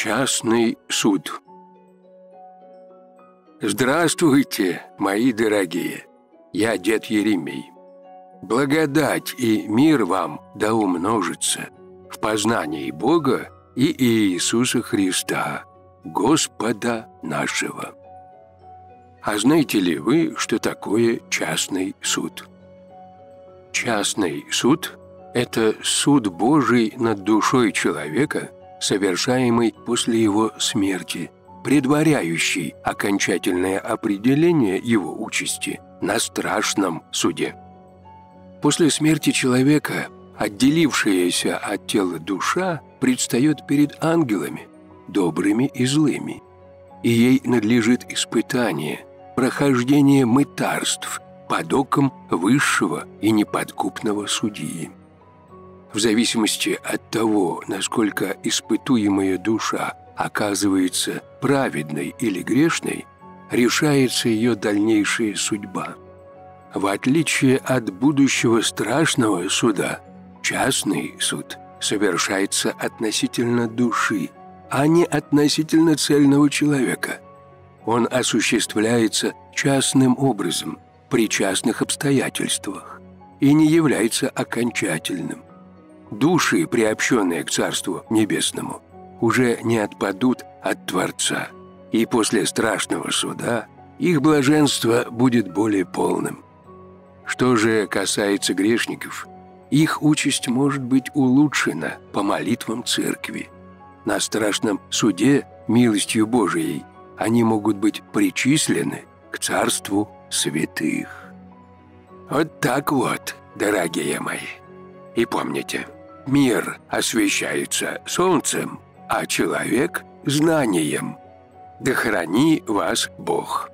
Частный суд Здравствуйте, мои дорогие! Я дед Еремей. Благодать и мир вам да умножится в познании Бога и Иисуса Христа, Господа нашего. А знаете ли вы, что такое частный суд? Частный суд – это суд Божий над душой человека, совершаемый после его смерти, предваряющий окончательное определение его участи на страшном суде. После смерти человека отделившаяся от тела душа предстает перед ангелами, добрыми и злыми, и ей надлежит испытание, прохождение мытарств под оком высшего и неподкупного судьи. В зависимости от того, насколько испытуемая душа оказывается праведной или грешной, решается ее дальнейшая судьба. В отличие от будущего страшного суда, частный суд совершается относительно души, а не относительно цельного человека. Он осуществляется частным образом, при частных обстоятельствах, и не является окончательным души, приобщенные к Царству Небесному, уже не отпадут от Творца, и после страшного суда их блаженство будет более полным. Что же касается грешников, их участь может быть улучшена по молитвам Церкви. На страшном суде, милостью Божией, они могут быть причислены к Царству Святых. Вот так вот, дорогие мои. И помните – Мир освещается солнцем, а человек – знанием. Да храни вас Бог.